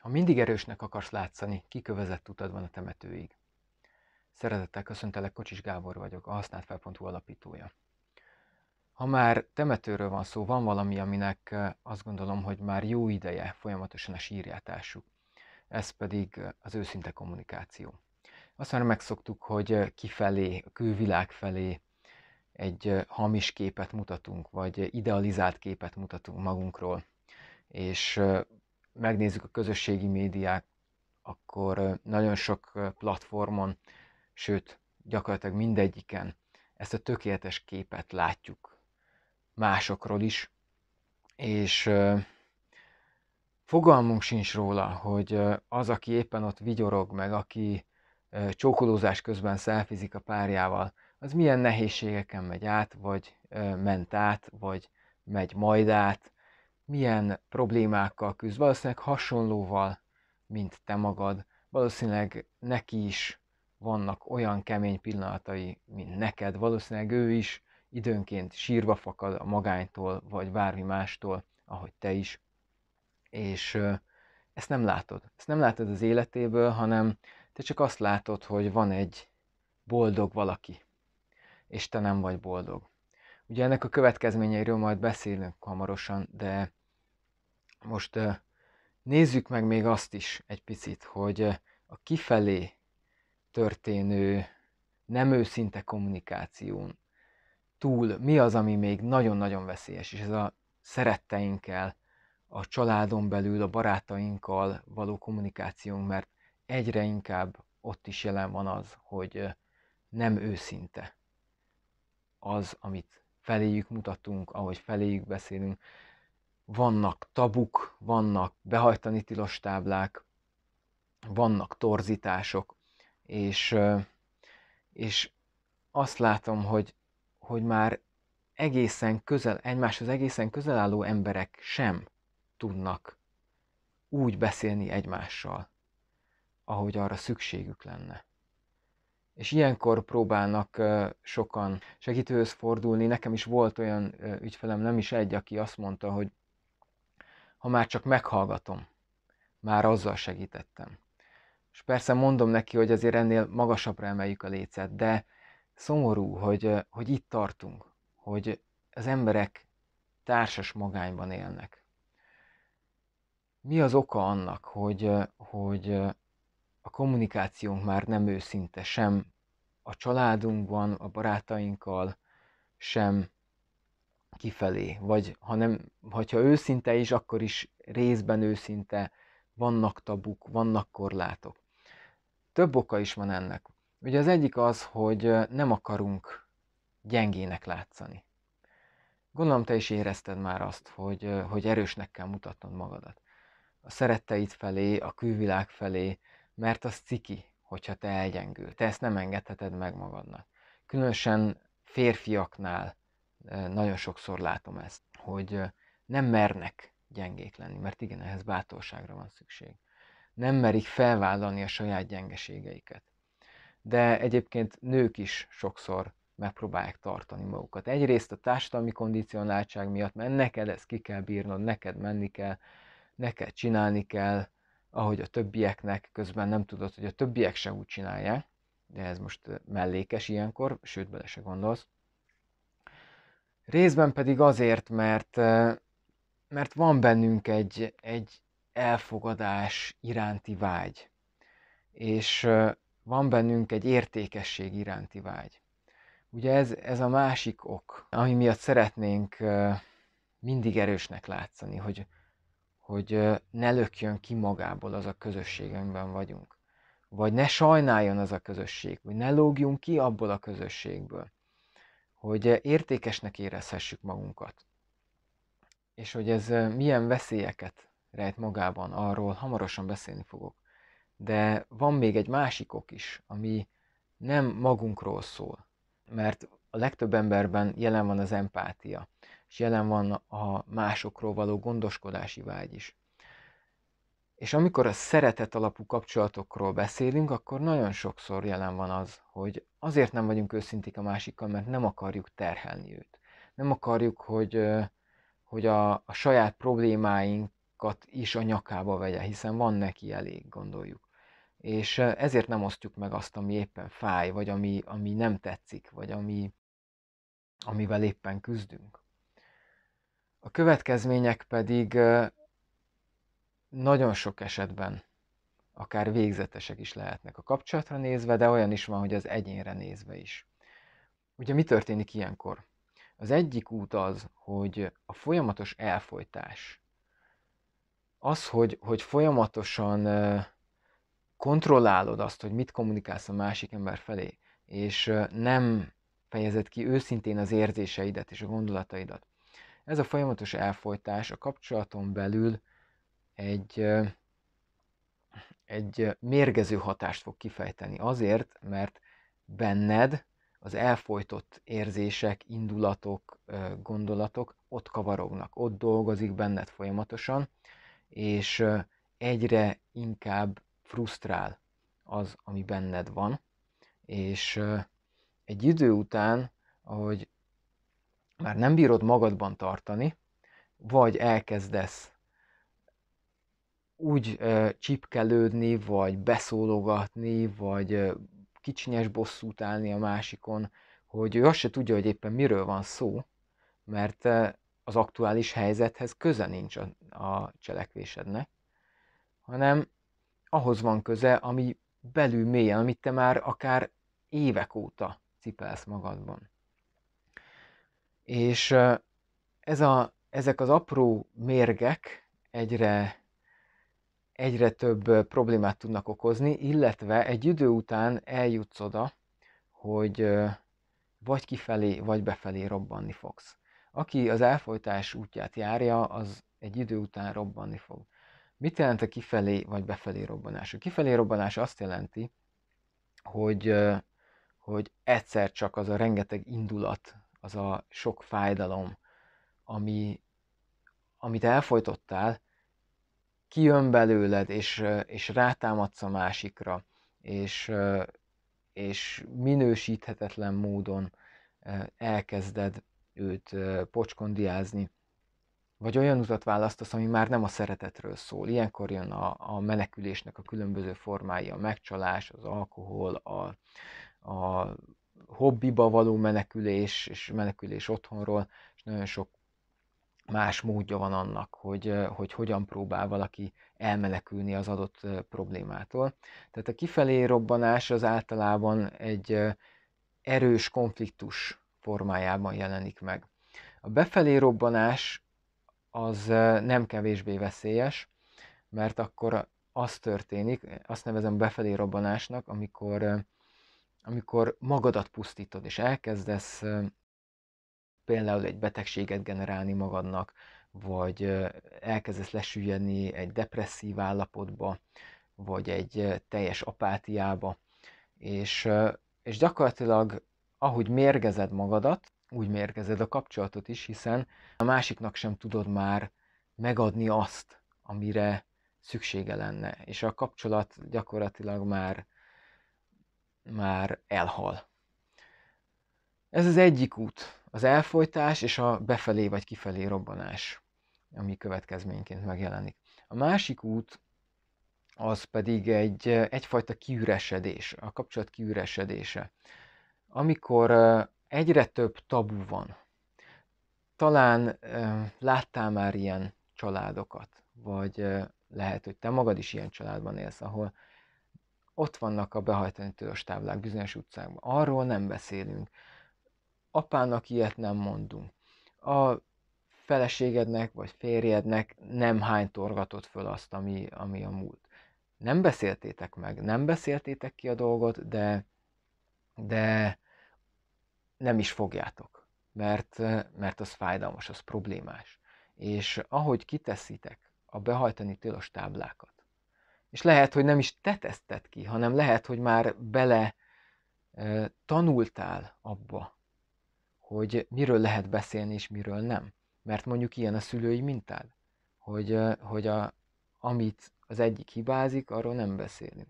Ha mindig erősnek akarsz látszani, kikövezett utad van a temetőig. Szeretettel köszöntelek, Kocsis Gábor vagyok, a használt fel.hu alapítója. Ha már temetőről van szó, van valami, aminek azt gondolom, hogy már jó ideje folyamatosan a sírjátásuk. Ez pedig az őszinte kommunikáció. Azt már megszoktuk, hogy kifelé, a külvilág felé egy hamis képet mutatunk, vagy idealizált képet mutatunk magunkról, és megnézzük a közösségi médiák, akkor nagyon sok platformon, sőt, gyakorlatilag mindegyiken ezt a tökéletes képet látjuk másokról is, és fogalmunk sincs róla, hogy az, aki éppen ott vigyorog, meg aki csókolózás közben szelfizik a párjával, az milyen nehézségeken megy át, vagy ment át, vagy megy majd át, milyen problémákkal küzd. Valószínűleg hasonlóval, mint te magad. Valószínűleg neki is vannak olyan kemény pillanatai, mint neked. Valószínűleg ő is időnként sírva fakad a magánytól, vagy bármi mástól, ahogy te is. És ezt nem látod. Ezt nem látod az életéből, hanem te csak azt látod, hogy van egy boldog valaki, és te nem vagy boldog. Ugye ennek a következményeiről majd beszélünk hamarosan, de most nézzük meg még azt is egy picit, hogy a kifelé történő nem őszinte kommunikáción túl mi az, ami még nagyon-nagyon veszélyes, és ez a szeretteinkkel, a családon belül, a barátainkkal való kommunikációnk, mert egyre inkább ott is jelen van az, hogy nem őszinte az, amit feléjük mutatunk, ahogy feléjük beszélünk, vannak tabuk, vannak behajtani tilos táblák, vannak torzítások, és, és azt látom, hogy, hogy már egészen közel, egymáshoz egészen közel álló emberek sem tudnak úgy beszélni egymással, ahogy arra szükségük lenne. És ilyenkor próbálnak sokan segítőhöz fordulni. Nekem is volt olyan ügyfelem, nem is egy, aki azt mondta, hogy ha már csak meghallgatom, már azzal segítettem. És persze mondom neki, hogy azért ennél magasabbra emeljük a lécet, de szomorú, hogy, hogy itt tartunk, hogy az emberek társas magányban élnek. Mi az oka annak, hogy, hogy a kommunikációnk már nem őszinte sem a családunkban, a barátainkkal, sem kifelé, vagy ha nem, hogyha őszinte is, akkor is részben őszinte, vannak tabuk, vannak korlátok. Több oka is van ennek. Ugye az egyik az, hogy nem akarunk gyengének látszani. Gondolom te is érezted már azt, hogy, hogy erősnek kell mutatnod magadat. A szeretteid felé, a külvilág felé, mert az ciki, hogyha te elgyengül. Te ezt nem engedheted meg magadnak. Különösen férfiaknál nagyon sokszor látom ezt, hogy nem mernek gyengék lenni, mert igen, ehhez bátorságra van szükség. Nem merik felvállalni a saját gyengeségeiket. De egyébként nők is sokszor megpróbálják tartani magukat. Egyrészt a társadalmi kondicionáltság miatt, mert neked ezt ki kell bírnod, neked menni kell, neked csinálni kell, ahogy a többieknek, közben nem tudod, hogy a többiek se úgy csinálják, de ez most mellékes ilyenkor, sőt bele se gondolsz. Részben pedig azért, mert, mert van bennünk egy, egy elfogadás iránti vágy, és van bennünk egy értékesség iránti vágy. Ugye ez, ez a másik ok, ami miatt szeretnénk mindig erősnek látszani, hogy, hogy ne lökjön ki magából az a közösség, amiben vagyunk. Vagy ne sajnáljon az a közösség, vagy ne lógjunk ki abból a közösségből hogy értékesnek érezhessük magunkat. És hogy ez milyen veszélyeket rejt magában, arról hamarosan beszélni fogok. De van még egy másik ok is, ami nem magunkról szól, mert a legtöbb emberben jelen van az empátia, és jelen van a másokról való gondoskodási vágy is. És amikor a szeretet alapú kapcsolatokról beszélünk, akkor nagyon sokszor jelen van az, hogy azért nem vagyunk őszintik a másikkal, mert nem akarjuk terhelni őt. Nem akarjuk, hogy, hogy a, a saját problémáink másikat is a nyakába vegye, hiszen van neki elég, gondoljuk. És ezért nem osztjuk meg azt, ami éppen fáj, vagy ami, ami nem tetszik, vagy ami, amivel éppen küzdünk. A következmények pedig nagyon sok esetben akár végzetesek is lehetnek a kapcsolatra nézve, de olyan is van, hogy az egyénre nézve is. Ugye mi történik ilyenkor? Az egyik út az, hogy a folyamatos elfolytás, az, hogy, hogy folyamatosan kontrollálod azt, hogy mit kommunikálsz a másik ember felé, és nem fejezed ki őszintén az érzéseidet és a gondolataidat. Ez a folyamatos elfolytás a kapcsolaton belül egy, egy mérgező hatást fog kifejteni. Azért, mert benned az elfolytott érzések, indulatok, gondolatok ott kavarognak, ott dolgozik benned folyamatosan, és egyre inkább frusztrál az, ami benned van, és egy idő után, ahogy már nem bírod magadban tartani, vagy elkezdesz úgy ö, csipkelődni, vagy beszólogatni, vagy kicsinyes bosszút állni a másikon, hogy ő azt se tudja, hogy éppen miről van szó, mert az aktuális helyzethez köze nincs a, a cselekvésednek, hanem ahhoz van köze, ami belül mélyen, amit te már akár évek óta cipelsz magadban. És ez a, ezek az apró mérgek egyre, egyre több problémát tudnak okozni, illetve egy idő után eljutsz oda, hogy vagy kifelé, vagy befelé robbanni fogsz. Aki az elfolytás útját járja, az egy idő után robbanni fog. Mit jelent a kifelé vagy befelé robbanás? A kifelé robbanás azt jelenti, hogy, hogy egyszer csak az a rengeteg indulat, az a sok fájdalom, ami, amit elfolytottál, kijön belőled, és, és rátámadsz a másikra, és, és minősíthetetlen módon elkezded őt pocskondiázni, vagy olyan utat választasz, ami már nem a szeretetről szól. Ilyenkor jön a, a menekülésnek a különböző formái, a megcsalás, az alkohol, a, a hobbiba való menekülés, és menekülés otthonról, és nagyon sok más módja van annak, hogy, hogy hogyan próbál valaki elmenekülni az adott problémától. Tehát a kifelé robbanás az általában egy erős konfliktus formájában jelenik meg. A befelé robbanás az nem kevésbé veszélyes, mert akkor az történik, azt nevezem befelé robbanásnak, amikor, amikor magadat pusztítod, és elkezdesz például egy betegséget generálni magadnak, vagy elkezdesz lesüllyedni egy depresszív állapotba, vagy egy teljes apátiába, és, és gyakorlatilag ahogy mérgezed magadat, úgy mérgezed a kapcsolatot is, hiszen a másiknak sem tudod már megadni azt, amire szüksége lenne, és a kapcsolat gyakorlatilag már, már elhal. Ez az egyik út, az elfolytás és a befelé vagy kifelé robbanás, ami következményként megjelenik. A másik út az pedig egy, egyfajta kiüresedés, a kapcsolat kiüresedése. Amikor egyre több tabu van. Talán láttál már ilyen családokat, vagy lehet, hogy te magad is ilyen családban élsz, ahol ott vannak a behajtani tőles táblák bizonyos utcákban. Arról nem beszélünk. Apának ilyet nem mondunk. A feleségednek vagy férjednek nem hány torgatott föl azt, ami, ami a múlt. Nem beszéltétek meg, nem beszéltétek ki a dolgot, de, de nem is fogjátok, mert, mert az fájdalmas, az problémás. És ahogy kiteszitek a behajtani tilos táblákat, és lehet, hogy nem is te teszted ki, hanem lehet, hogy már bele tanultál abba, hogy miről lehet beszélni, és miről nem. Mert mondjuk ilyen a szülői mintád, hogy, hogy a, amit az egyik hibázik, arról nem beszélünk.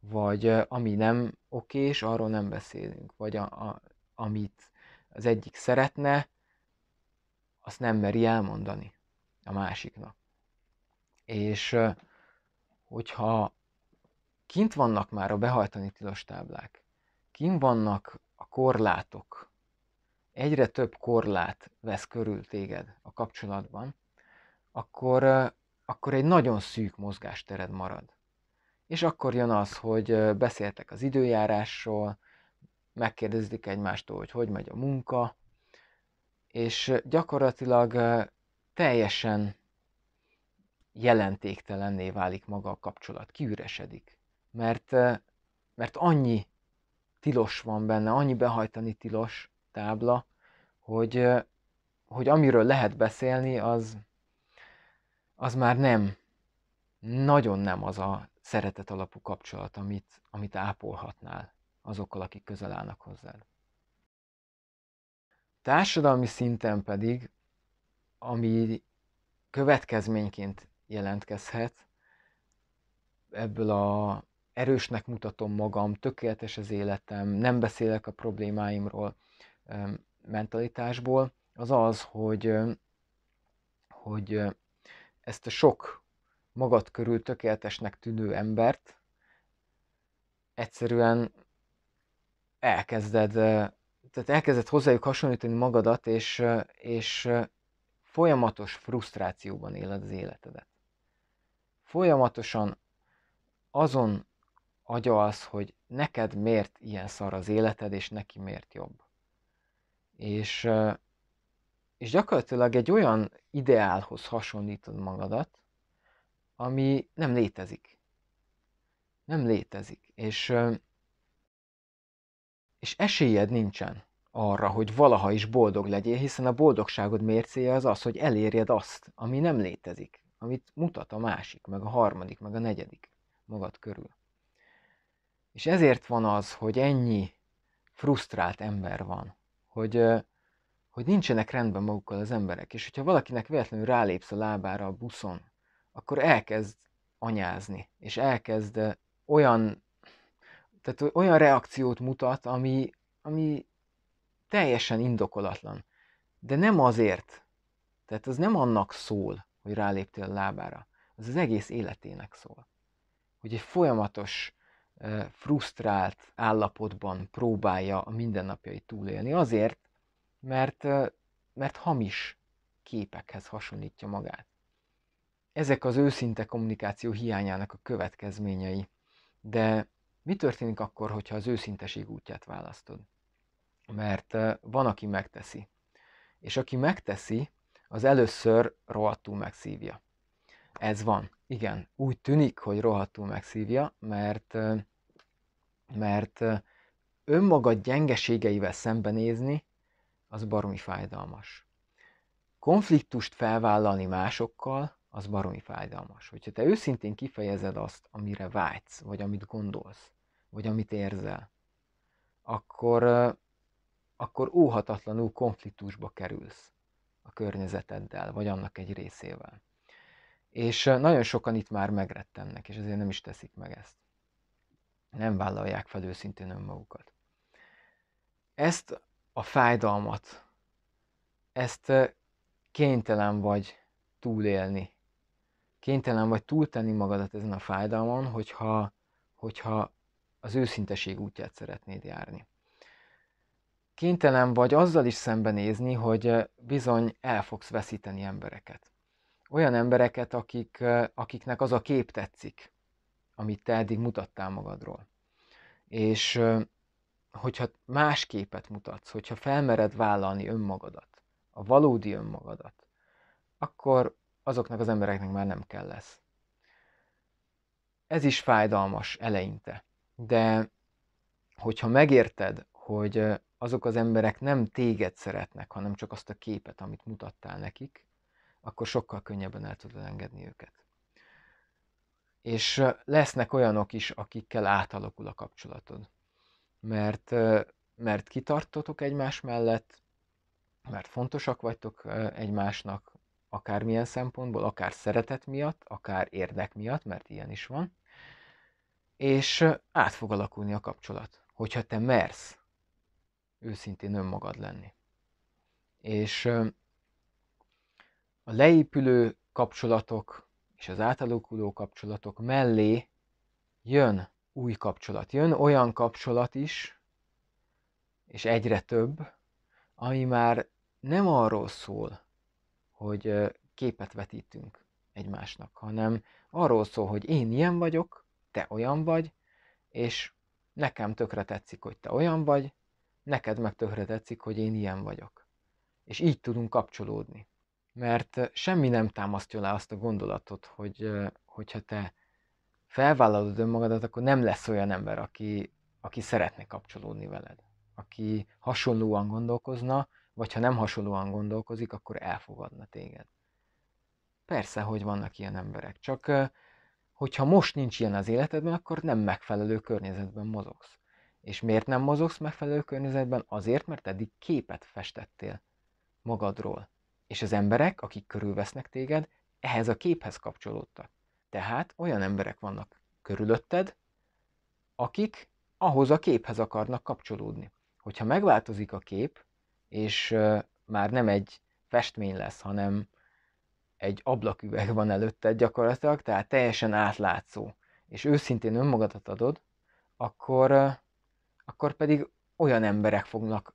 Vagy ami nem okés, arról nem beszélünk. Vagy a, a, amit az egyik szeretne, azt nem meri elmondani a másiknak. És hogyha kint vannak már a behajtani tilos táblák, kint vannak a korlátok, egyre több korlát vesz körül téged a kapcsolatban, akkor, akkor egy nagyon szűk mozgástered marad. És akkor jön az, hogy beszéltek az időjárásról, megkérdezik egymástól, hogy hogy megy a munka, és gyakorlatilag teljesen jelentéktelenné válik maga a kapcsolat, kiüresedik. Mert, mert annyi tilos van benne, annyi behajtani tilos tábla, hogy, hogy amiről lehet beszélni, az, az már nem, nagyon nem az a szeretet alapú kapcsolat, amit, amit ápolhatnál azokkal, akik közel állnak hozzád. Társadalmi szinten pedig, ami következményként jelentkezhet, ebből a erősnek mutatom magam, tökéletes az életem, nem beszélek a problémáimról mentalitásból, az az, hogy, hogy ezt a sok magad körül tökéletesnek tűnő embert egyszerűen elkezded, tehát elkezded hozzájuk hasonlítani magadat, és, és folyamatos frusztrációban éled az életedet. Folyamatosan azon agyalsz, hogy neked miért ilyen szar az életed, és neki miért jobb. És, és gyakorlatilag egy olyan ideálhoz hasonlítod magadat, ami nem létezik. Nem létezik. És, és esélyed nincsen arra, hogy valaha is boldog legyél, hiszen a boldogságod mércéje az az, hogy elérjed azt, ami nem létezik, amit mutat a másik, meg a harmadik, meg a negyedik magad körül. És ezért van az, hogy ennyi frusztrált ember van, hogy, hogy nincsenek rendben magukkal az emberek, és hogyha valakinek véletlenül rálépsz a lábára a buszon, akkor elkezd anyázni, és elkezd olyan, tehát olyan reakciót mutat, ami, ami teljesen indokolatlan. De nem azért, tehát az nem annak szól, hogy ráléptél a lábára, az az egész életének szól. Hogy egy folyamatos, frusztrált állapotban próbálja a mindennapjait túlélni. Azért, mert, mert hamis képekhez hasonlítja magát. Ezek az őszinte kommunikáció hiányának a következményei. De mi történik akkor, hogyha az őszinteség útját választod? Mert van, aki megteszi. És aki megteszi, az először rohadtul megszívja. Ez van. Igen, úgy tűnik, hogy rohadtul megszívja, mert, mert önmagad gyengeségeivel szembenézni, az baromi fájdalmas. Konfliktust felvállalni másokkal, az baromi fájdalmas. Hogyha te őszintén kifejezed azt, amire vágysz, vagy amit gondolsz, vagy amit érzel, akkor, akkor óhatatlanul konfliktusba kerülsz a környezeteddel, vagy annak egy részével. És nagyon sokan itt már megrettennek, és ezért nem is teszik meg ezt. Nem vállalják fel őszintén önmagukat. Ezt a fájdalmat, ezt kénytelen vagy túlélni. Kénytelen vagy túltenni magadat ezen a fájdalmon, hogyha, hogyha az őszinteség útját szeretnéd járni. Kénytelen vagy azzal is szembenézni, hogy bizony el fogsz veszíteni embereket. Olyan embereket, akik, akiknek az a kép tetszik, amit te eddig mutattál magadról. És hogyha más képet mutatsz, hogyha felmered vállalni önmagadat, a valódi önmagadat, akkor azoknak az embereknek már nem kell lesz. Ez is fájdalmas eleinte, de hogyha megérted, hogy azok az emberek nem téged szeretnek, hanem csak azt a képet, amit mutattál nekik, akkor sokkal könnyebben el tudod engedni őket. És lesznek olyanok is, akikkel átalakul a kapcsolatod mert, mert kitartotok egymás mellett, mert fontosak vagytok egymásnak, akármilyen szempontból, akár szeretet miatt, akár érdek miatt, mert ilyen is van, és át fog alakulni a kapcsolat, hogyha te mersz őszintén önmagad lenni. És a leépülő kapcsolatok és az átalakuló kapcsolatok mellé jön új kapcsolat. Jön olyan kapcsolat is, és egyre több, ami már nem arról szól, hogy képet vetítünk egymásnak, hanem arról szól, hogy én ilyen vagyok, te olyan vagy, és nekem tökre tetszik, hogy te olyan vagy, neked meg tökre tetszik, hogy én ilyen vagyok. És így tudunk kapcsolódni. Mert semmi nem támasztja le azt a gondolatot, hogy hogyha te felvállalod önmagadat, akkor nem lesz olyan ember, aki, aki szeretne kapcsolódni veled. Aki hasonlóan gondolkozna, vagy ha nem hasonlóan gondolkozik, akkor elfogadna téged. Persze, hogy vannak ilyen emberek, csak hogyha most nincs ilyen az életedben, akkor nem megfelelő környezetben mozogsz. És miért nem mozogsz megfelelő környezetben? Azért, mert eddig képet festettél magadról. És az emberek, akik körülvesznek téged, ehhez a képhez kapcsolódtak. Tehát olyan emberek vannak körülötted, akik ahhoz a képhez akarnak kapcsolódni. Hogyha megváltozik a kép, és már nem egy festmény lesz, hanem egy ablaküveg van előtted gyakorlatilag, tehát teljesen átlátszó, és őszintén önmagadat adod, akkor, akkor pedig olyan emberek fognak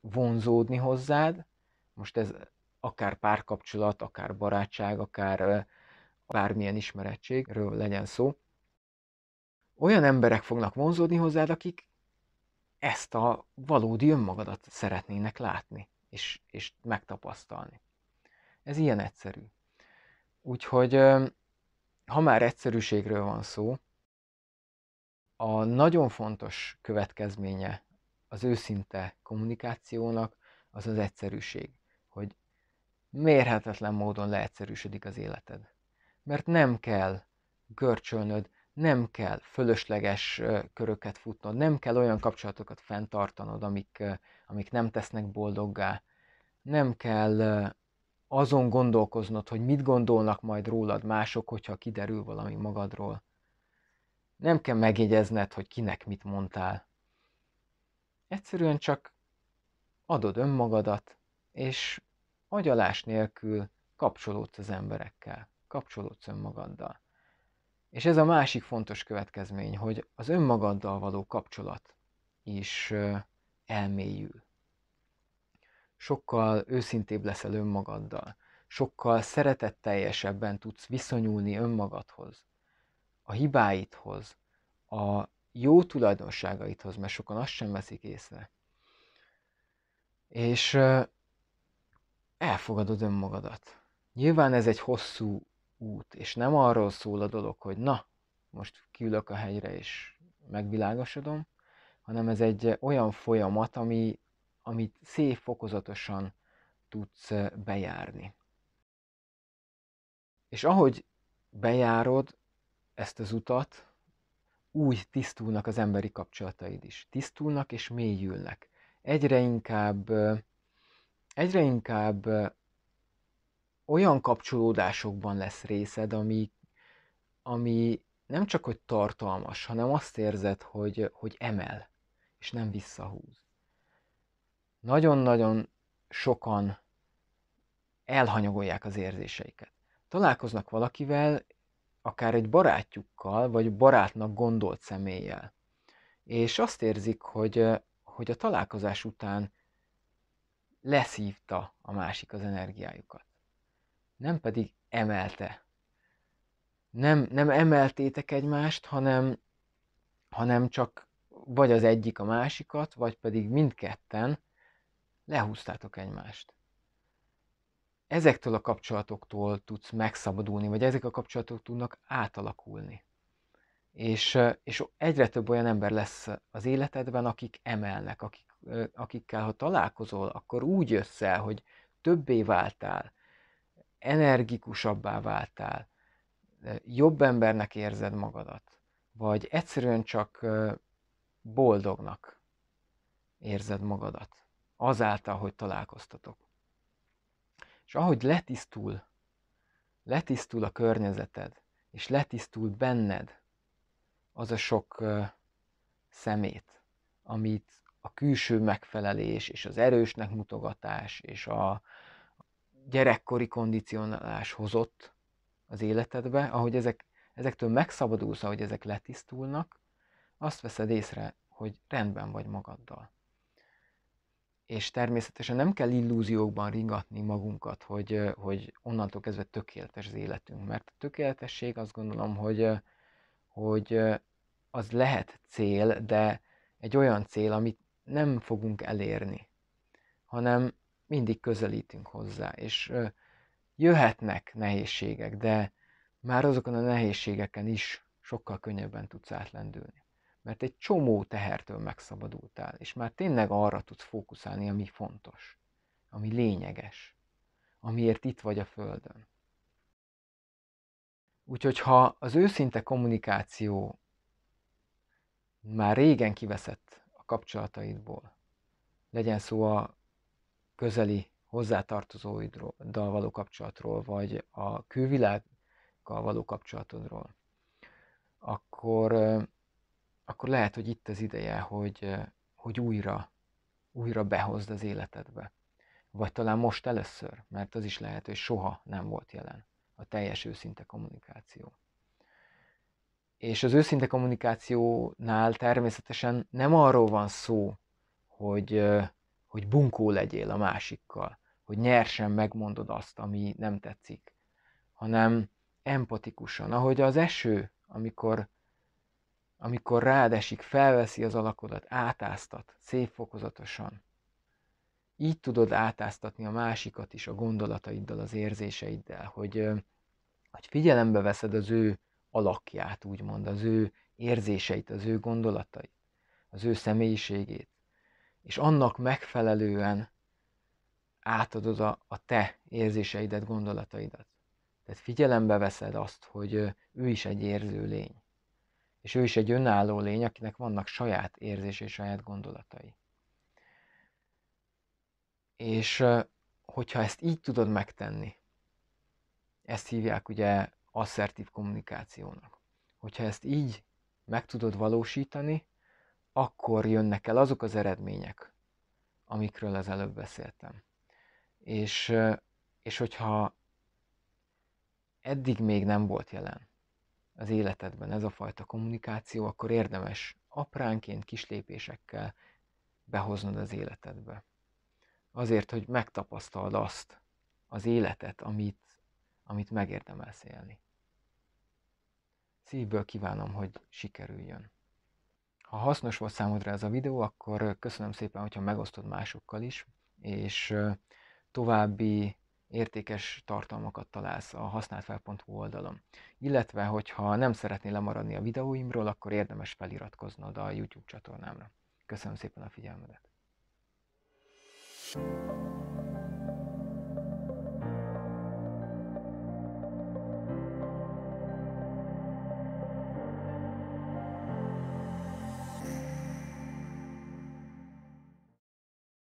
vonzódni hozzád, most ez akár párkapcsolat, akár barátság, akár bármilyen ismerettségről legyen szó, olyan emberek fognak vonzódni hozzád, akik ezt a valódi önmagadat szeretnének látni, és, és megtapasztalni. Ez ilyen egyszerű. Úgyhogy, ha már egyszerűségről van szó, a nagyon fontos következménye az őszinte kommunikációnak az az egyszerűség, mérhetetlen módon leegyszerűsödik az életed. Mert nem kell görcsölnöd, nem kell fölösleges köröket futnod, nem kell olyan kapcsolatokat fenntartanod, amik, amik nem tesznek boldoggá, nem kell azon gondolkoznod, hogy mit gondolnak majd rólad mások, hogyha kiderül valami magadról. Nem kell megjegyezned, hogy kinek mit mondtál. Egyszerűen csak adod önmagadat, és agyalás nélkül kapcsolódsz az emberekkel, kapcsolódsz önmagaddal. És ez a másik fontos következmény, hogy az önmagaddal való kapcsolat is elmélyül sokkal őszintébb leszel önmagaddal, sokkal szeretetteljesebben tudsz viszonyulni önmagadhoz, a hibáidhoz, a jó tulajdonságaidhoz, mert sokan azt sem veszik észre. És elfogadod önmagadat. Nyilván ez egy hosszú út, és nem arról szól a dolog, hogy na, most kiülök a hegyre és megvilágosodom, hanem ez egy olyan folyamat, ami amit szép fokozatosan tudsz bejárni. És ahogy bejárod ezt az utat, úgy tisztulnak az emberi kapcsolataid is. Tisztulnak és mélyülnek. Egyre inkább, egyre inkább olyan kapcsolódásokban lesz részed, ami, ami nem csak hogy tartalmas, hanem azt érzed, hogy, hogy emel, és nem visszahúz nagyon-nagyon sokan elhanyagolják az érzéseiket. Találkoznak valakivel, akár egy barátjukkal, vagy barátnak gondolt személlyel, és azt érzik, hogy, hogy a találkozás után leszívta a másik az energiájukat. Nem pedig emelte. Nem, nem emeltétek egymást, hanem, hanem csak vagy az egyik a másikat, vagy pedig mindketten lehúztátok egymást. Ezektől a kapcsolatoktól tudsz megszabadulni, vagy ezek a kapcsolatok tudnak átalakulni. És, és egyre több olyan ember lesz az életedben, akik emelnek, akik, akikkel ha találkozol, akkor úgy jössz el, hogy többé váltál, energikusabbá váltál, jobb embernek érzed magadat, vagy egyszerűen csak boldognak érzed magadat azáltal, hogy találkoztatok. És ahogy letisztul, letisztul a környezeted, és letisztul benned az a sok szemét, amit a külső megfelelés, és az erősnek mutogatás, és a gyerekkori kondicionálás hozott, az életedbe, ahogy ezek, ezektől megszabadulsz, ahogy ezek letisztulnak, azt veszed észre, hogy rendben vagy magaddal. És természetesen nem kell illúziókban ringatni magunkat, hogy, hogy onnantól kezdve tökéletes az életünk. Mert a tökéletesség azt gondolom, hogy, hogy az lehet cél, de egy olyan cél, amit nem fogunk elérni, hanem mindig közelítünk hozzá, és jöhetnek nehézségek, de már azokon a nehézségeken is sokkal könnyebben tudsz átlendülni. Mert egy csomó tehertől megszabadultál, és már tényleg arra tudsz fókuszálni, ami fontos, ami lényeges, amiért itt vagy a Földön. Úgyhogy ha az őszinte kommunikáció már régen kiveszett kapcsolataidból, legyen szó a közeli hozzátartozóiddal való kapcsolatról, vagy a külvilággal való kapcsolatodról, akkor, akkor lehet, hogy itt az ideje, hogy, hogy újra, újra behozd az életedbe. Vagy talán most először, mert az is lehet, hogy soha nem volt jelen a teljes őszinte kommunikáció. És az őszinte kommunikációnál természetesen nem arról van szó, hogy, hogy bunkó legyél a másikkal, hogy nyersen megmondod azt, ami nem tetszik, hanem empatikusan, ahogy az eső, amikor, amikor rád esik, felveszi az alakodat, átáztat, szép fokozatosan. Így tudod átáztatni a másikat is a gondolataiddal, az érzéseiddel, hogy, hogy figyelembe veszed az ő alakját, úgymond, az ő érzéseit, az ő gondolatait, az ő személyiségét, és annak megfelelően átadod a, a te érzéseidet, gondolataidat. Tehát figyelembe veszed azt, hogy ő is egy érző lény. És ő is egy önálló lény, akinek vannak saját érzés és saját gondolatai. És hogyha ezt így tudod megtenni, ezt hívják ugye asszertív kommunikációnak. Hogyha ezt így meg tudod valósítani, akkor jönnek el azok az eredmények, amikről az előbb beszéltem. És, és hogyha eddig még nem volt jelen az életedben ez a fajta kommunikáció, akkor érdemes apránként, kis lépésekkel behoznod az életedbe. Azért, hogy megtapasztald azt az életet, amit, amit megérdemelsz élni. Szívből kívánom, hogy sikerüljön. Ha hasznos volt számodra ez a videó, akkor köszönöm szépen, hogyha megosztod másokkal is, és további értékes tartalmakat találsz a használtfel.hu oldalon. Illetve, hogyha nem szeretnél lemaradni a videóimról, akkor érdemes feliratkoznod a YouTube csatornámra. Köszönöm szépen a figyelmedet! thank you